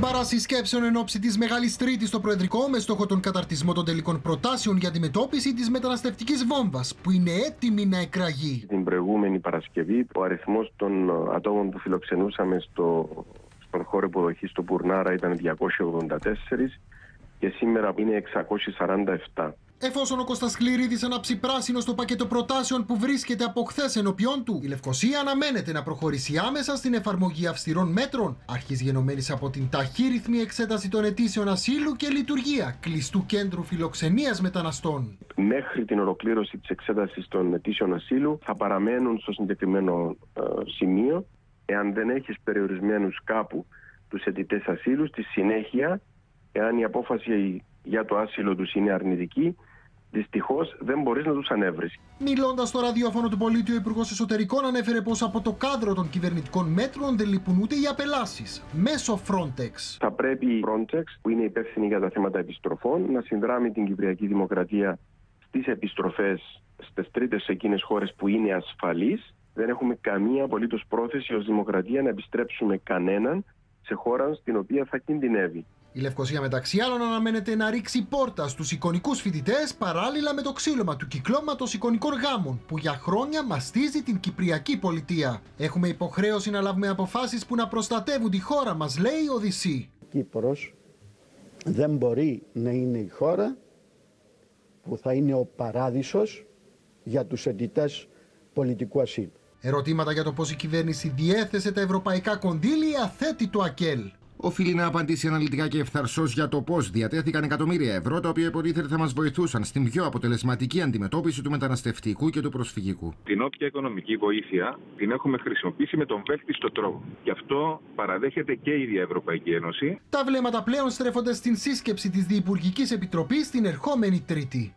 Παράση σκέψεων εν ώψη της Μεγάλης Τρίτης στο Προεδρικό με στόχο τον καταρτισμό των τελικών προτάσεων για αντιμετώπιση της μεταναστευτικής βόμβας που είναι έτοιμη να εκραγεί. Την προηγούμενη Παρασκευή, ο αριθμός των ατόμων που φιλοξενούσαμε στο, στον χώρο υποδοχής στο Πουρνάρα ήταν 284 και σήμερα είναι 647. Εφόσον ο Κώστας Κληρίδης ανάψει πράσινο στο πακέτο προτάσεων που βρίσκεται από χθες ενώπιον του, η Λευκοσία αναμένεται να προχωρήσει άμεσα στην εφαρμογή αυστηρών μέτρων, αρχής γενομένης από την ταχύρυθμη εξέταση των αιτήσεων ασύλου και λειτουργία κλειστού κέντρου φιλοξενίας μεταναστών. Μέχρι την ολοκλήρωση της εξέτασης των αιτήσεων ασύλου θα παραμένουν στο συγκεκριμένο ε, σημείο. Εάν δεν έχεις περιορισμένους κάπου τους αιτητές ασύλου, στη συνέχεια, εάν η απόφαση για το άσυλο τους είναι αρνητική, Δυστυχώς δεν μπορείς να τους ανέβρεις. Μιλώντας στο ραδιόφωνο του πολίτη, ο Υπουργός Εσωτερικών ανέφερε πως από το κάδρο των κυβερνητικών μέτρων δεν λείπουν ούτε οι απελάσεις μέσω Frontex. Θα πρέπει η Frontex, που είναι υπεύθυνη για τα θέματα επιστροφών, να συνδράμει την Κυπριακή Δημοκρατία στις επιστροφές στις τρίτες εκείνες χώρες που είναι ασφαλείς. Δεν έχουμε καμία απολύτως πρόθεση ως Δημοκρατία να επιστρέψουμε κανέναν σε χώρα στην οποία θα κινδυνεύει. Η Λευκοσία μεταξύ άλλων αναμένεται να ρίξει πόρτα στους εικονικούς φοιτητές παράλληλα με το ξύλωμα του κυκλώματος εικονικών γάμων που για χρόνια μαστίζει την Κυπριακή πολιτεία. Έχουμε υποχρέωση να λάβουμε αποφάσεις που να προστατεύουν τη χώρα μας, λέει ο Οδυσσή. Κύπρος δεν μπορεί να είναι η χώρα που θα είναι ο παράδεισος για τους αιτητές πολιτικού ασύλου. Ερωτήματα για το πώς η κυβέρνηση διέθεσε τα ευρωπαϊκά κονδύλια θέτει το ΑΚΕΛ οφείλει να απαντήσει αναλυτικά και ευθαρσώ για το πώς διατέθηκαν εκατομμύρια ευρώ, τα οποία υποτίθεται θα μας βοηθούσαν στην πιο αποτελεσματική αντιμετώπιση του μεταναστευτικού και του προσφυγικού. Την όποια οικονομική βοήθεια την έχουμε χρησιμοποιήσει με τον βέλτιστο τρόπο. Γι' αυτό παραδέχεται και η ίδια Ευρωπαϊκή Ένωση. Τα βλέμματα πλέον στρέφονται στην σύσκεψη της Διυπουργική Επιτροπής την ερχόμενη Τρίτη.